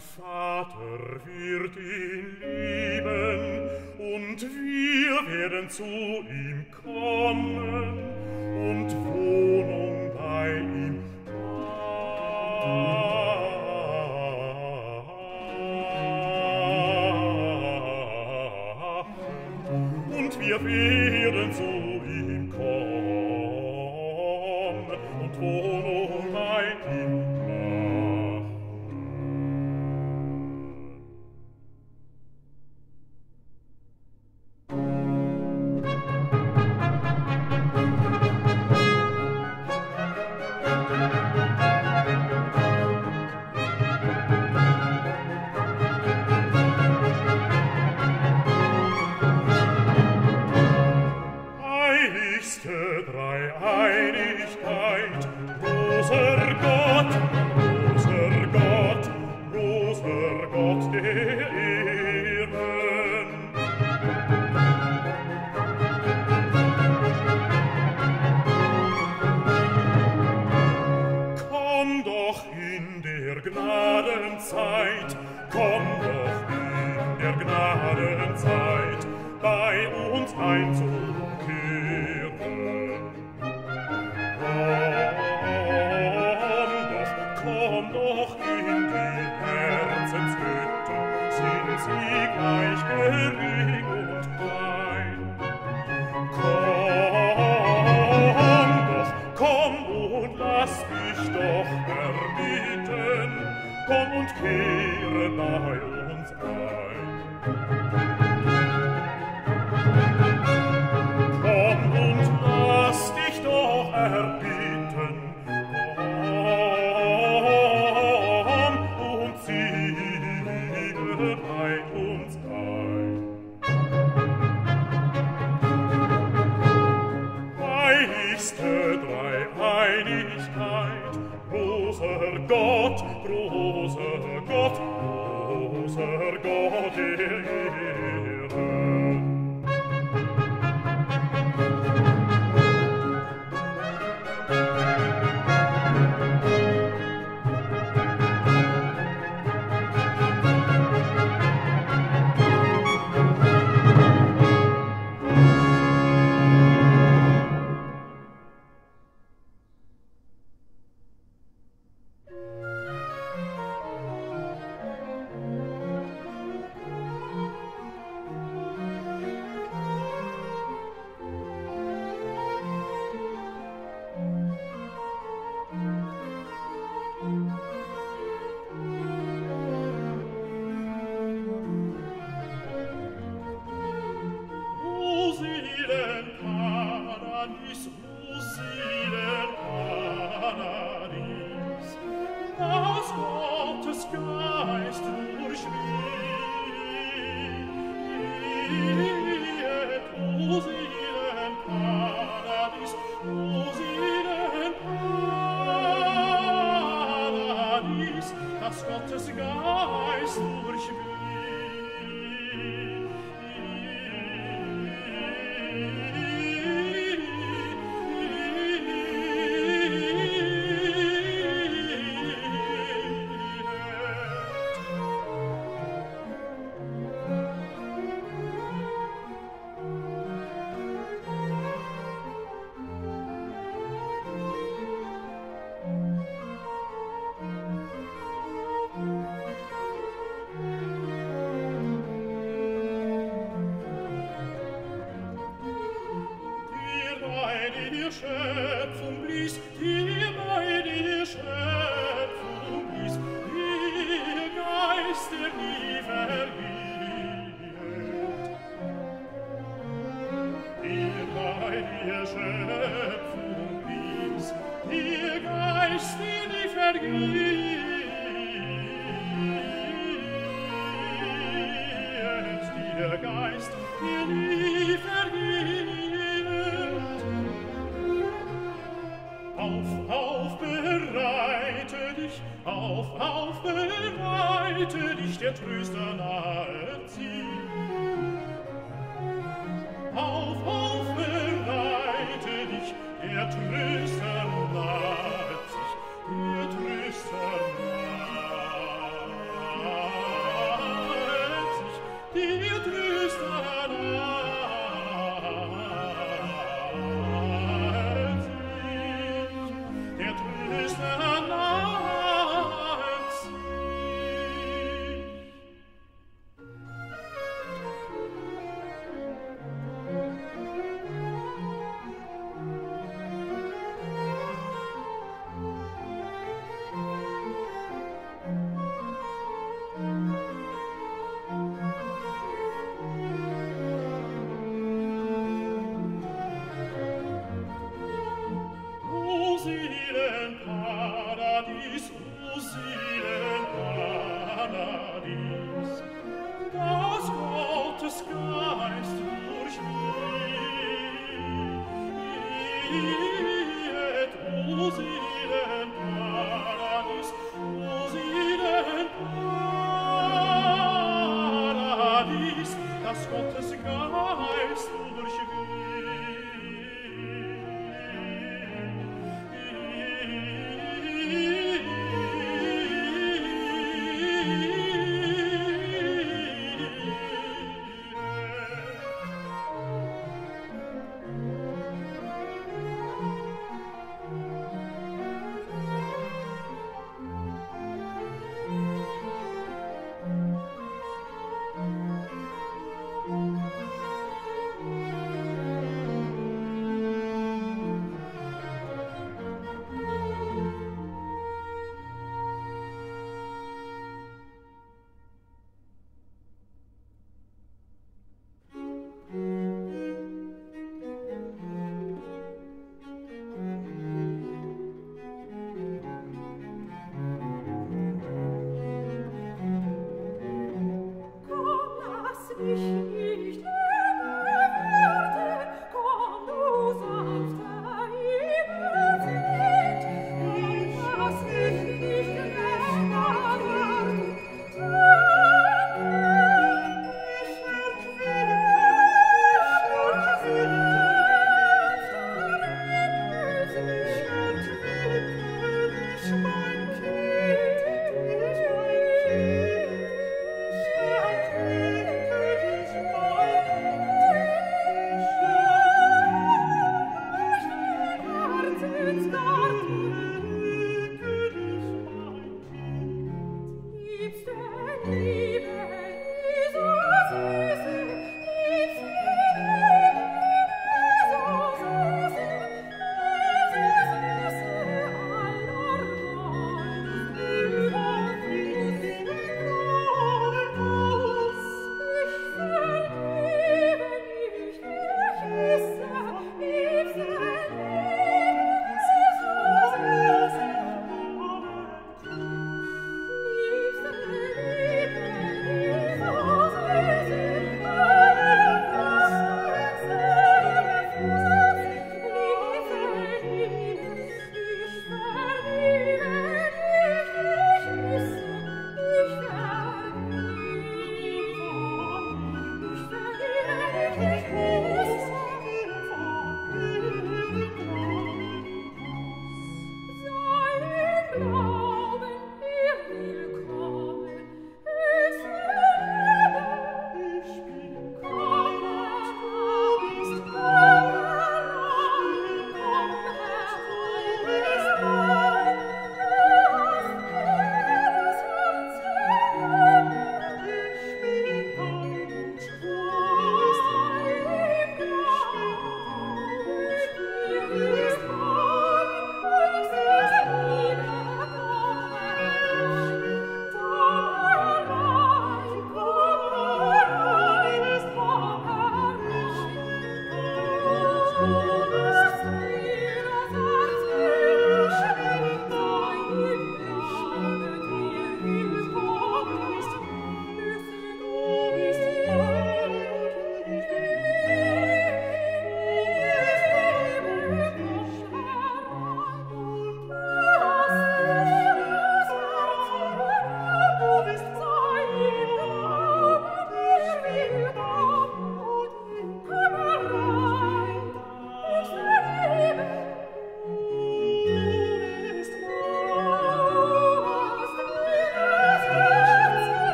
Vater wird ihn lieben, und wir werden zu ihm kommen. feste Dreieinigkeit. Großer Gott, großer Gott, großer Gott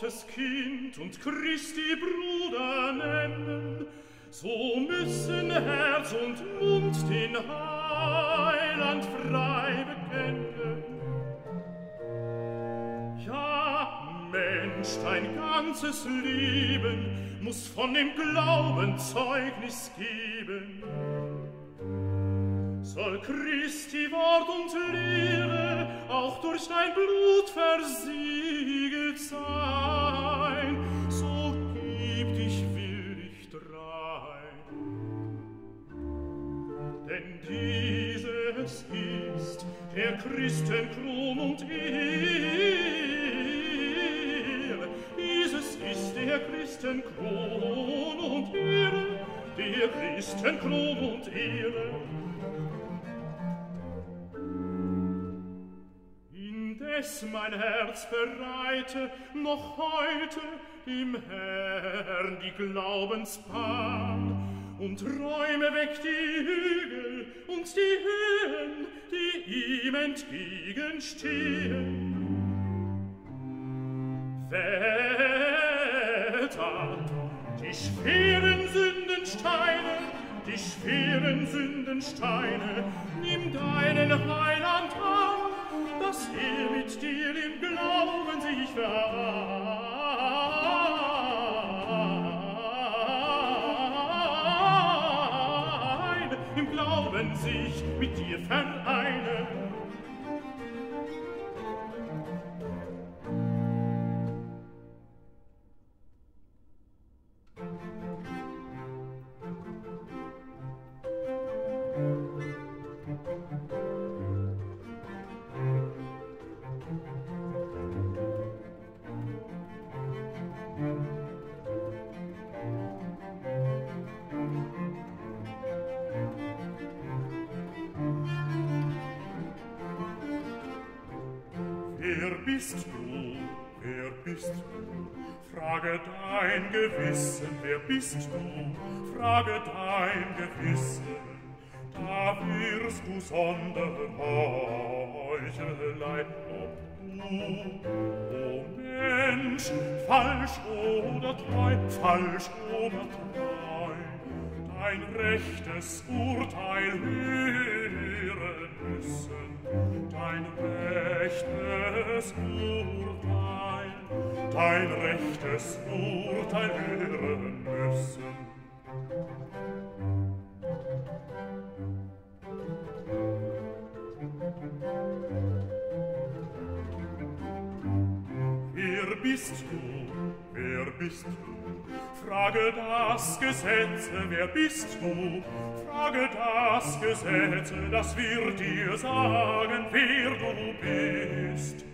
Gottes Kind und Christi Bruder nennen, so müssen Herz und Mund den Heiland frei bekennen. Ja, Mensch, dein ganzes Leben muss von dem Glauben Zeugnis geben. Soll Christi Wort und Lehre auch durch dein Blut versiegelt sein, so gib dich willig drein. Denn dieses ist der Christen Kron und Ehre, dieses ist der Christen Kron und Ehre, der Christen Kron und Ehre, es mein Herz bereite, noch heute im Herrn die Glaubensbahn und räume weg die Hügel und die Höhen, die ihm entgegenstehen. Väter, die schweren Sündensteine, die schweren Sündensteine, nimm deinen Heiland an, dass er mit dir im Glauben sich vereint, im Glauben sich mit dir vereint. bist du, frage dein Gewissen, da wirst du sondere Heuchelei, ob du, o Mensch, falsch oder treu, falsch oder treu, dein rechtes Urteil hören müssen, dein rechtes Urteil dein rechtes Urteil hören müssen. Wer bist du? Wer bist du? Frage das Gesetz, wer bist du? Frage das Gesetz, das wird dir sagen, wer du bist.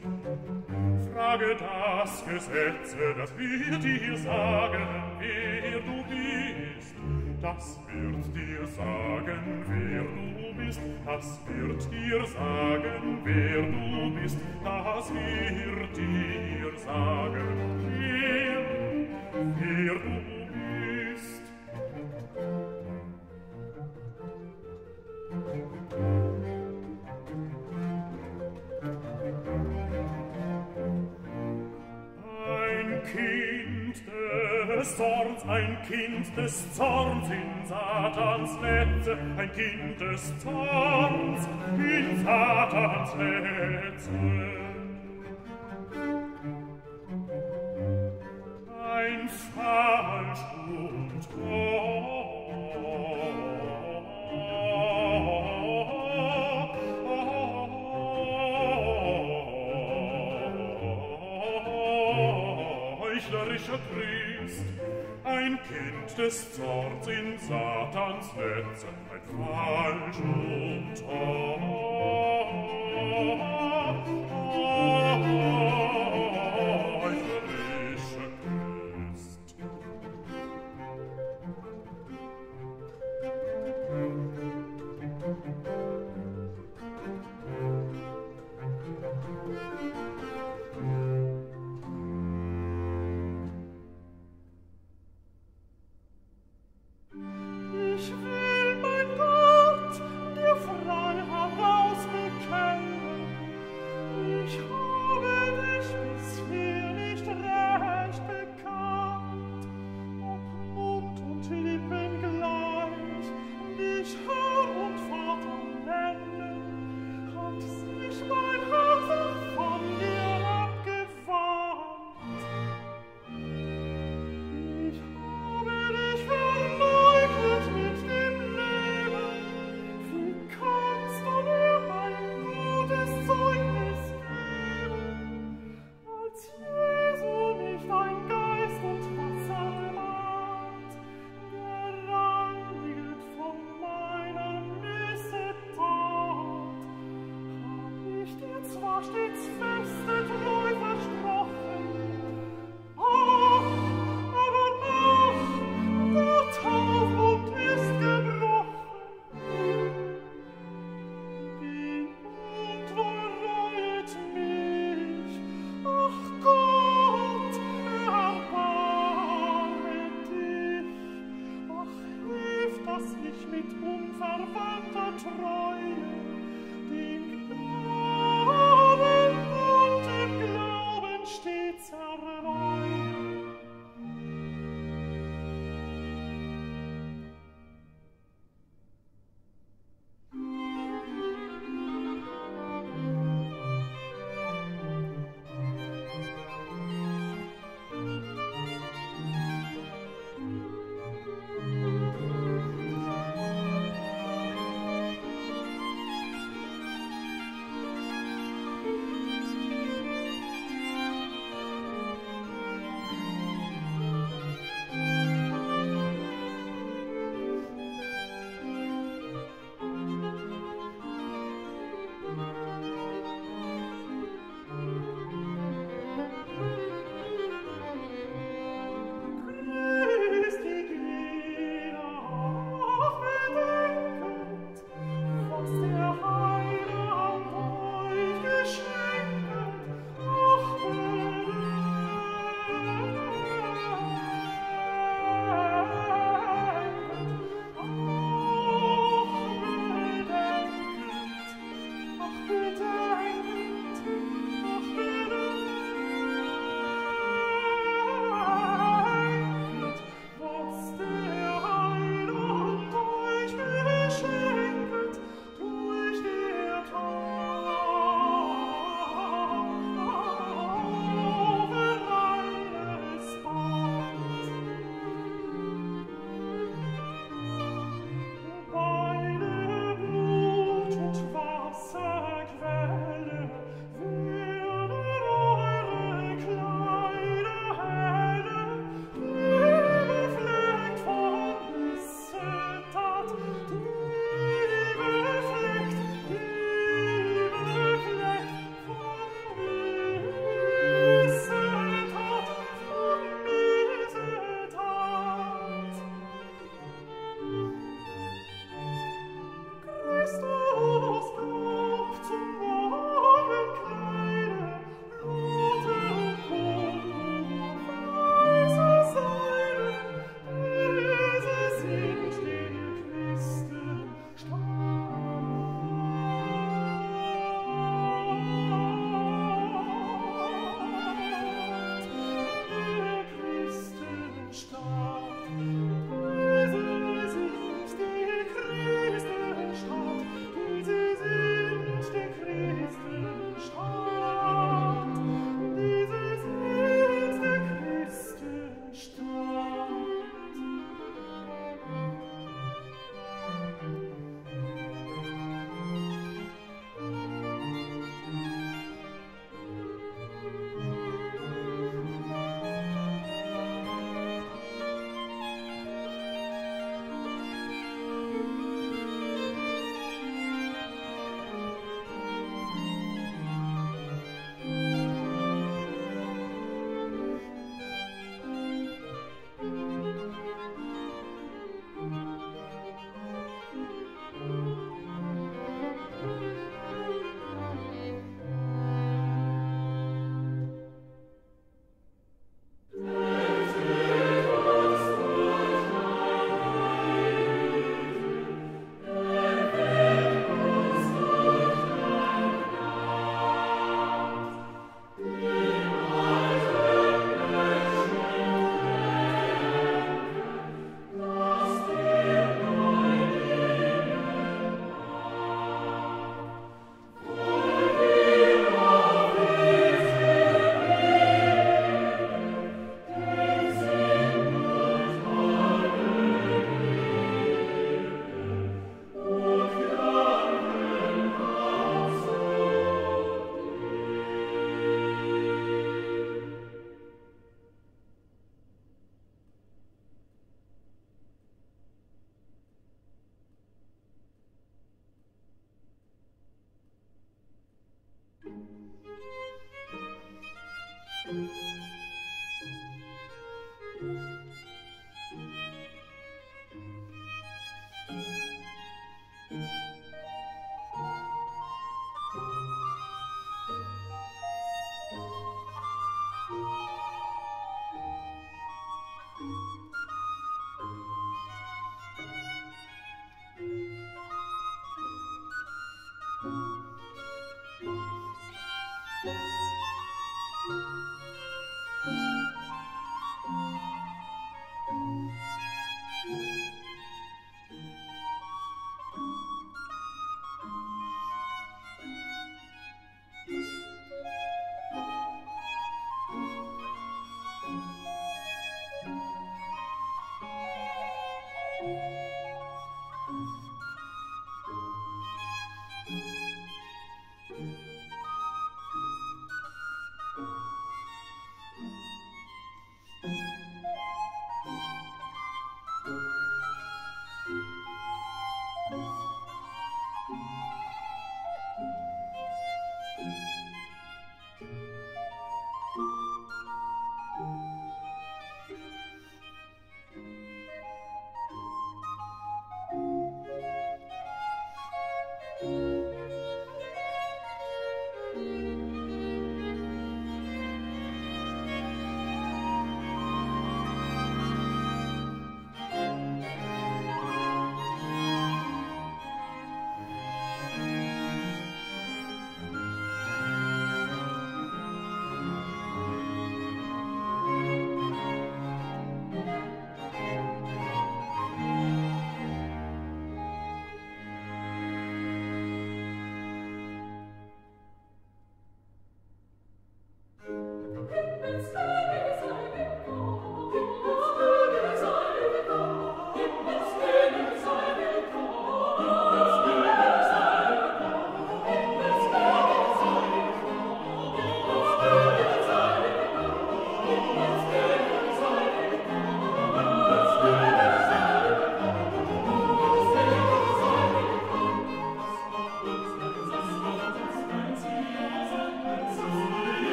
Frage das Gesetz, das wird dir sagen, wer du bist. Das wird dir sagen, wer du bist. Das wird dir sagen, wer du bist. Das wird dir sagen, wer hier du bist. Ein Kind des Zorns, ein Kind des Zorns in Satans Netze, ein Kind des Zorns in Satans Netze. heuchlerischer Priest, ein Kind des Zorns in Satans Netze, ein Falsch und Tor.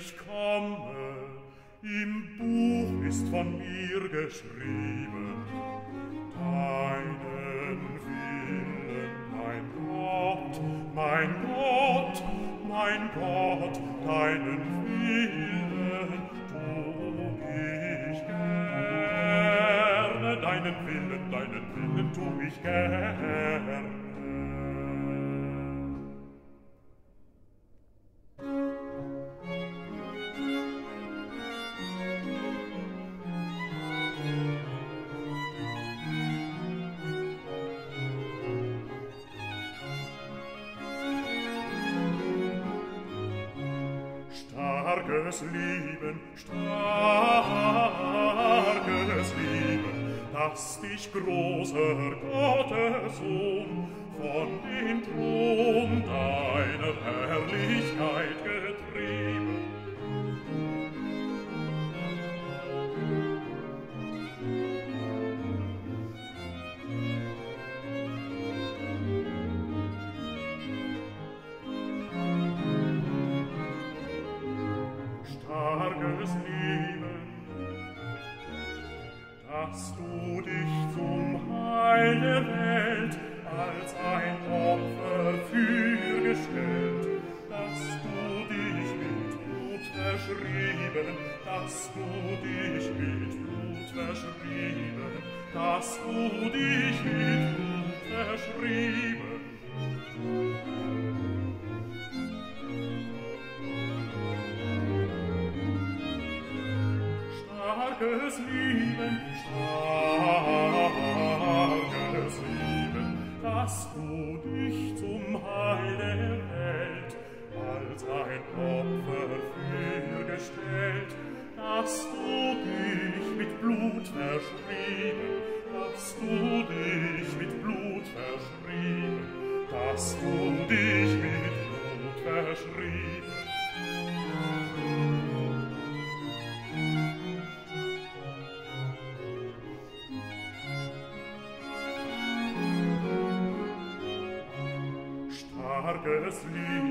ich komme, im Buch ist von mir geschrieben, deinen Willen, mein Gott, mein Gott, mein Gott, deinen Willen, tu ich gerne, deinen Willen, deinen Willen tu ich gerne. hast du dich zum Heile Welt als ein Opfer für gestellt, dass du dich mit Blut verschrieben, dass du dich mit Blut verschrieben, dass du dich mit Blut verschrieben. das Lied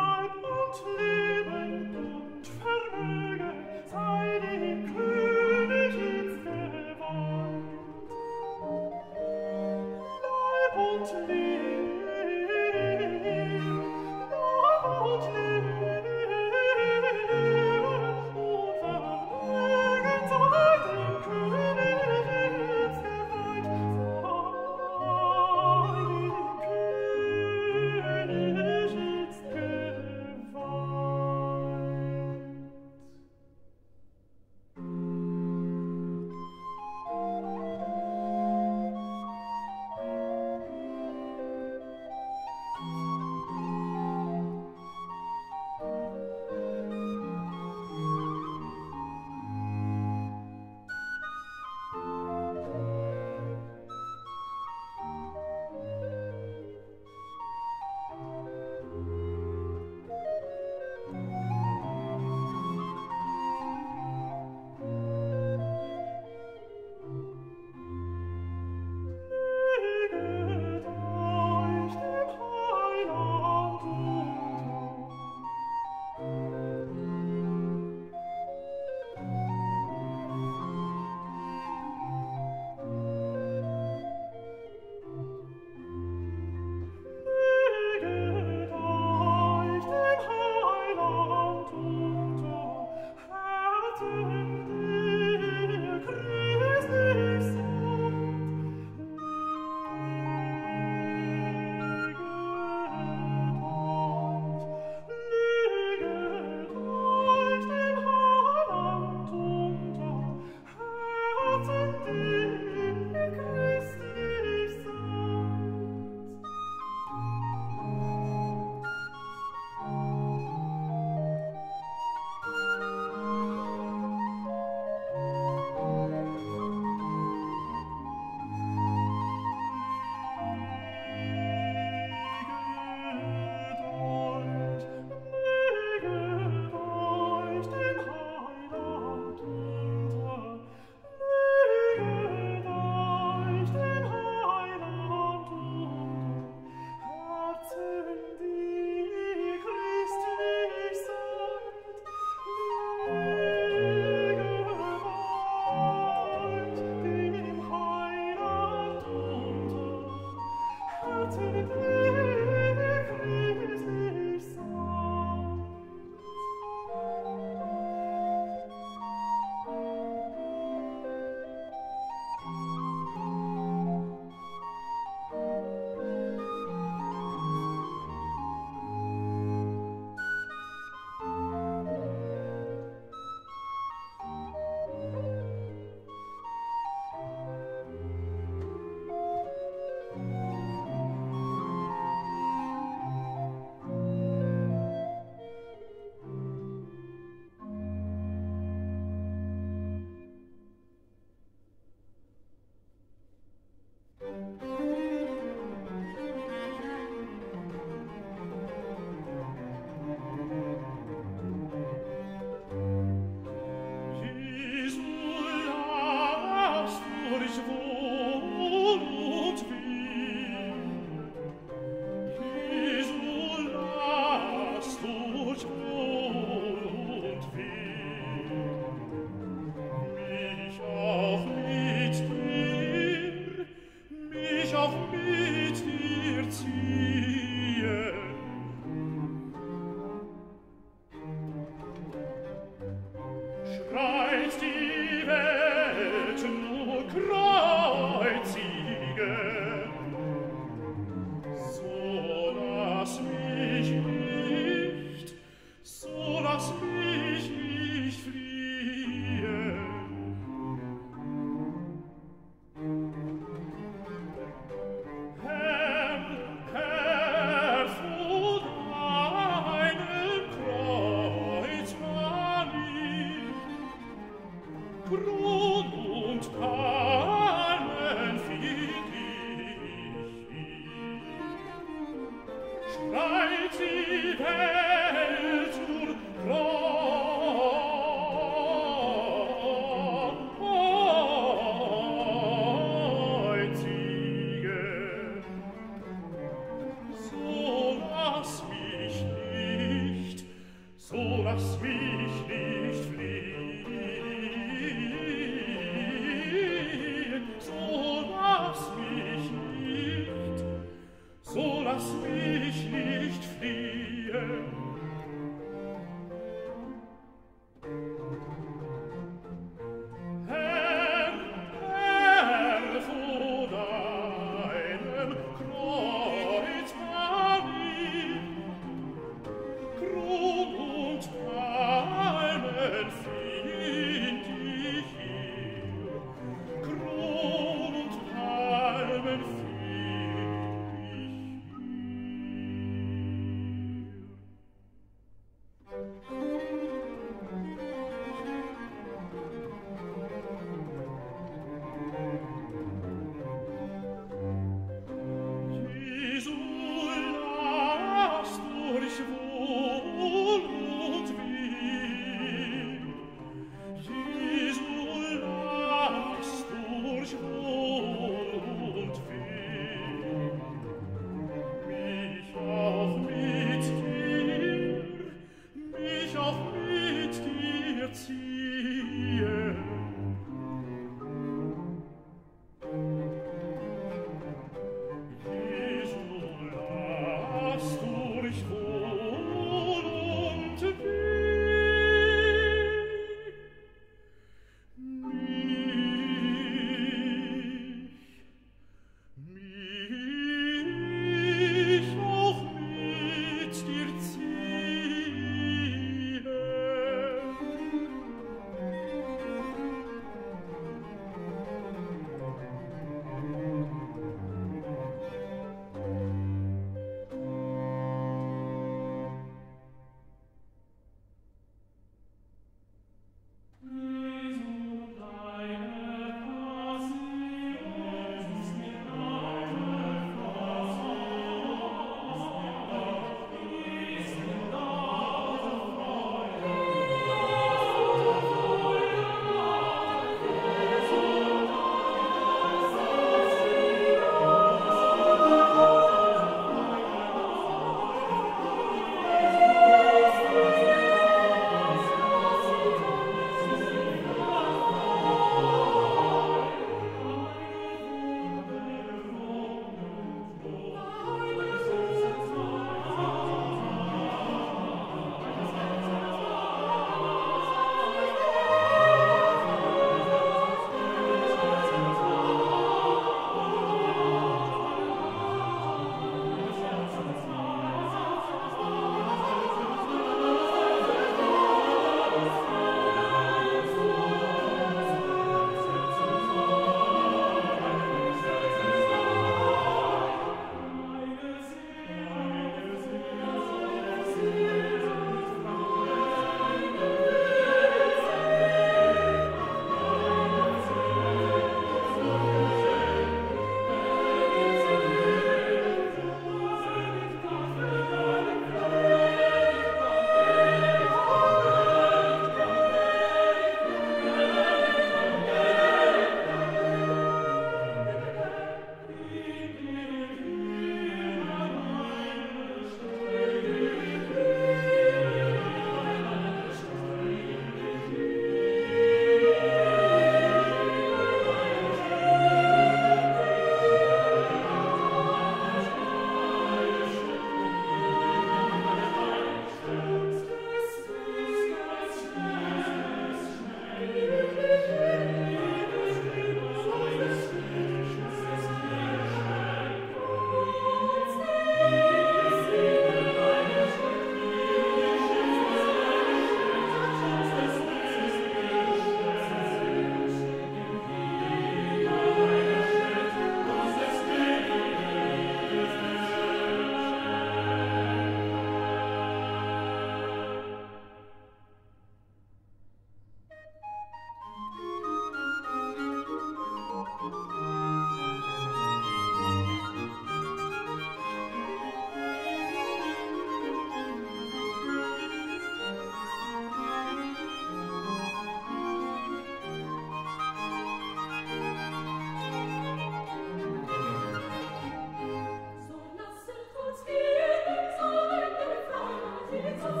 别走。